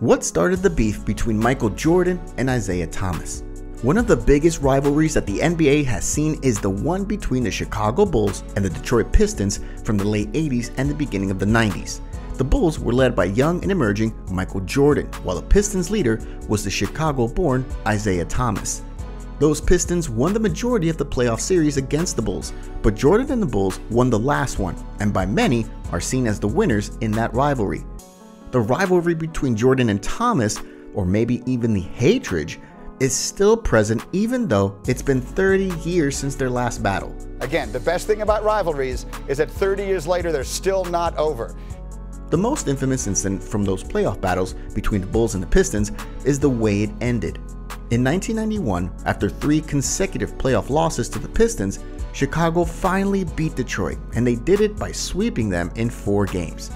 What started the beef between Michael Jordan and Isiah Thomas? One of the biggest rivalries that the NBA has seen is the one between the Chicago Bulls and the Detroit Pistons from the late 80s and the beginning of the 90s. The Bulls were led by young and emerging Michael Jordan, while the Pistons leader was the Chicago born Isiah Thomas. Those Pistons won the majority of the playoff series against the Bulls, but Jordan and the Bulls won the last one, and by many are seen as the winners in that rivalry the rivalry between Jordan and Thomas, or maybe even the hatred, is still present even though it's been 30 years since their last battle. Again, the best thing about rivalries is that 30 years later, they're still not over. The most infamous incident from those playoff battles between the Bulls and the Pistons is the way it ended. In 1991, after three consecutive playoff losses to the Pistons, Chicago finally beat Detroit, and they did it by sweeping them in four games.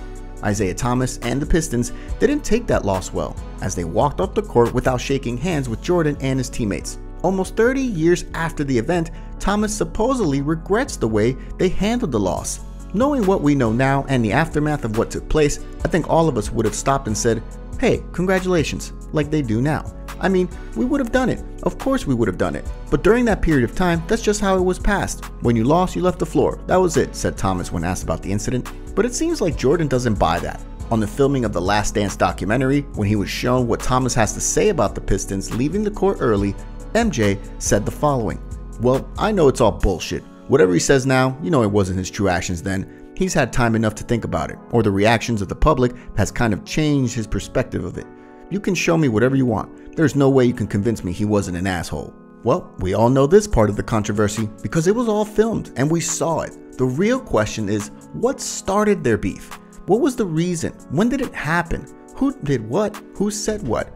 Isiah Thomas and the Pistons didn't take that loss well, as they walked off the court without shaking hands with Jordan and his teammates. Almost 30 years after the event, Thomas supposedly regrets the way they handled the loss. Knowing what we know now and the aftermath of what took place, I think all of us would have stopped and said, hey, congratulations, like they do now. I mean, we would have done it. Of course we would have done it. But during that period of time, that's just how it was passed. When you lost, you left the floor. That was it, said Thomas when asked about the incident. But it seems like Jordan doesn't buy that. On the filming of the Last Dance documentary, when he was shown what Thomas has to say about the Pistons leaving the court early, MJ said the following Well, I know it's all bullshit. Whatever he says now, you know it wasn't his true actions then. He's had time enough to think about it, or the reactions of the public has kind of changed his perspective of it. You can show me whatever you want. There's no way you can convince me he wasn't an asshole. Well, we all know this part of the controversy because it was all filmed and we saw it. The real question is what started their beef? What was the reason? When did it happen? Who did what? Who said what?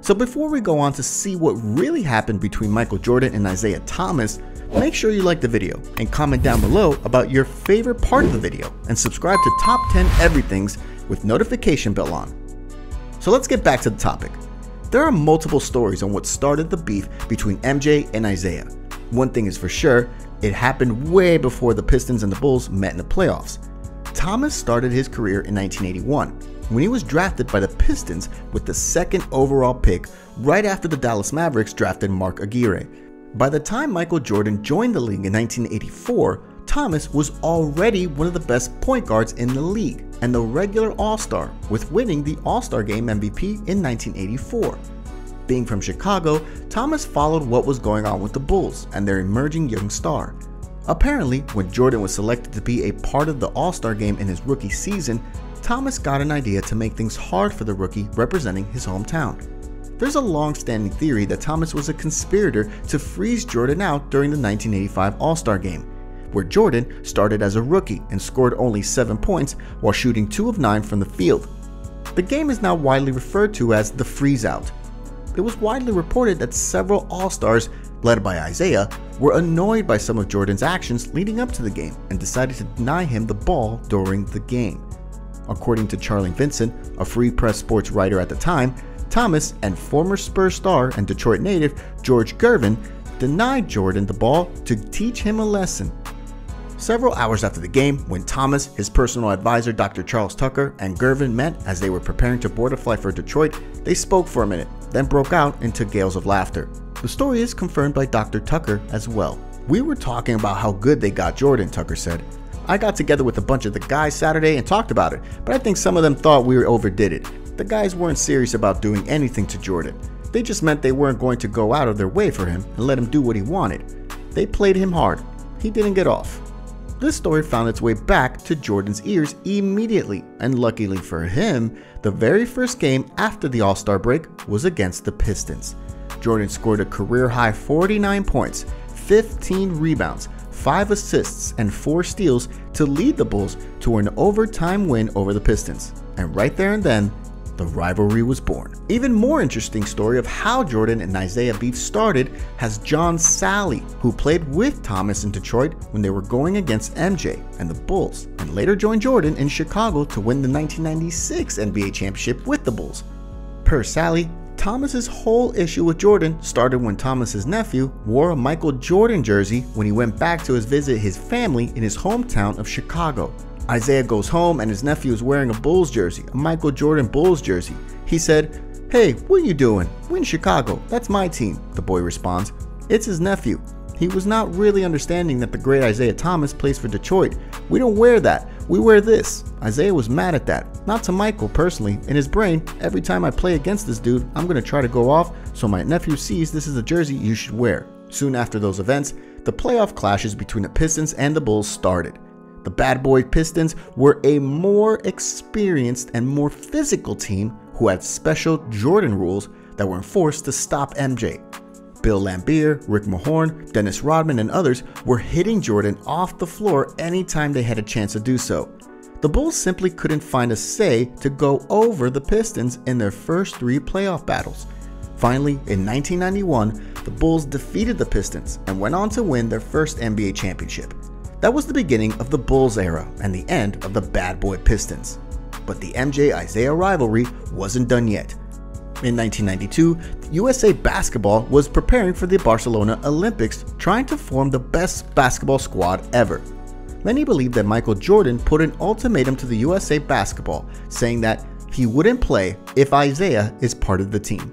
So before we go on to see what really happened between Michael Jordan and Isiah Thomas, make sure you like the video and comment down below about your favorite part of the video and subscribe to Top 10 Everythings with notification bell on. So let's get back to the topic. There are multiple stories on what started the beef between MJ and Isiah. One thing is for sure, it happened way before the Pistons and the Bulls met in the playoffs. Thomas started his career in 1981 when he was drafted by the Pistons with the second overall pick right after the Dallas Mavericks drafted Mark Aguirre. By the time Michael Jordan joined the league in 1984, Thomas was already one of the best point guards in the league and the regular All Star, with winning the All Star Game MVP in 1984. Being from Chicago, Thomas followed what was going on with the Bulls and their emerging young star. Apparently, when Jordan was selected to be a part of the All Star game in his rookie season, Thomas got an idea to make things hard for the rookie representing his hometown. There's a long standing theory that Thomas was a conspirator to freeze Jordan out during the 1985 All Star game, where Jordan started as a rookie and scored only 7 points while shooting 2 of 9 from the field. The game is now widely referred to as the freeze out, it was widely reported that several All Stars, led by Isiah, were annoyed by some of Jordan's actions leading up to the game and decided to deny him the ball during the game. According to Charlie Vincent, a Free Press sports writer at the time, Thomas and former Spurs star and Detroit native George Gervin denied Jordan the ball to teach him a lesson Several hours after the game, when Thomas, his personal advisor Dr. Charles Tucker, and Gervin met as they were preparing to board a flight for Detroit, they spoke for a minute, then broke out into gales of laughter. The story is confirmed by Dr. Tucker as well. We were talking about how good they got Jordan, Tucker said. I got together with a bunch of the guys Saturday and talked about it, but I think some of them thought we were overdid it. The guys weren't serious about doing anything to Jordan. They just meant they weren't going to go out of their way for him and let him do what he wanted. They played him hard. He didn't get off. This story found its way back to Jordan's ears immediately, and luckily for him, the very first game after the All Star break was against the Pistons. Jordan scored a career high 49 points, 15 rebounds, 5 assists, and 4 steals to lead the Bulls to an overtime win over the Pistons. And right there and then, the rivalry was born. Even more interesting story of how Jordan and Isiah beef started has John Salley, who played with Thomas in Detroit when they were going against MJ and the Bulls, and later joined Jordan in Chicago to win the 1996 NBA championship with the Bulls. Per Salley, Thomas's whole issue with Jordan started when Thomas's nephew wore a Michael Jordan jersey when he went back to his visit his family in his hometown of Chicago. Isiah goes home and his nephew is wearing a Bulls jersey, a Michael Jordan Bulls jersey. He said, Hey, what are you doing? We're in Chicago. That's my team, the boy responds. It's his nephew. He was not really understanding that the great Isiah Thomas plays for Detroit. We don't wear that. We wear this. Isiah was mad at that. Not to Michael personally. In his brain, every time I play against this dude, I'm going to try to go off so my nephew sees this is a jersey you should wear. Soon after those events, the playoff clashes between the Pistons and the Bulls started. The Bad Boy Pistons were a more experienced and more physical team who had special Jordan rules that were enforced to stop MJ. Bill Laimbeer, Rick Mahorn, Dennis Rodman, and others were hitting Jordan off the floor anytime they had a chance to do so. The Bulls simply couldn't find a say to go over the Pistons in their first three playoff battles. Finally, in 1991, the Bulls defeated the Pistons and went on to win their first NBA championship. That was the beginning of the Bulls era and the end of the Bad Boy Pistons. But the MJ Isiah rivalry wasn't done yet. In 1992, USA Basketball was preparing for the Barcelona Olympics, trying to form the best basketball squad ever. Many believe that Michael Jordan put an ultimatum to the USA Basketball, saying that he wouldn't play if Isiah is part of the team.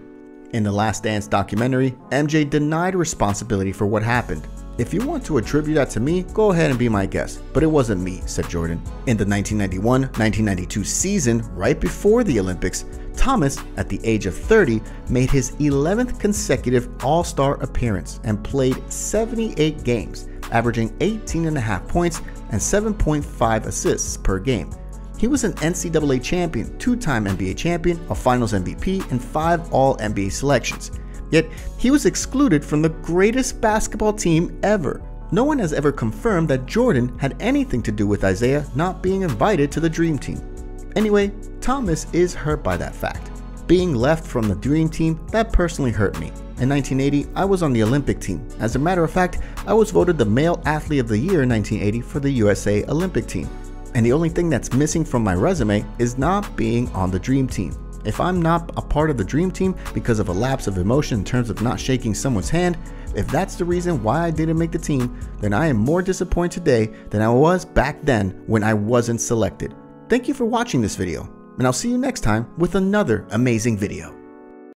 In the Last Dance documentary, MJ denied responsibility for what happened. If you want to attribute that to me, go ahead and be my guest, but it wasn't me, said Jordan. In the 1991 1992 season, right before the Olympics, Thomas, at the age of 30, made his 11th consecutive All Star appearance and played 78 games, averaging 18.5 points and 7.5 assists per game. He was an NCAA champion, two time NBA champion, a finals MVP, and five All NBA selections. Yet, he was excluded from the greatest basketball team ever. No one has ever confirmed that Jordan had anything to do with Isaiah not being invited to the Dream Team. Anyway, Thomas is hurt by that fact. Being left from the Dream Team, that personally hurt me. In 1980, I was on the Olympic team. As a matter of fact, I was voted the Male Athlete of the Year in 1980 for the USA Olympic team. And the only thing that's missing from my resume is not being on the Dream Team. If I'm not a part of the Dream Team because of a lapse of emotion in terms of not shaking someone's hand, if that's the reason why I didn't make the team, then I am more disappointed today than I was back then when I wasn't selected. Thank you for watching this video, and I'll see you next time with another amazing video.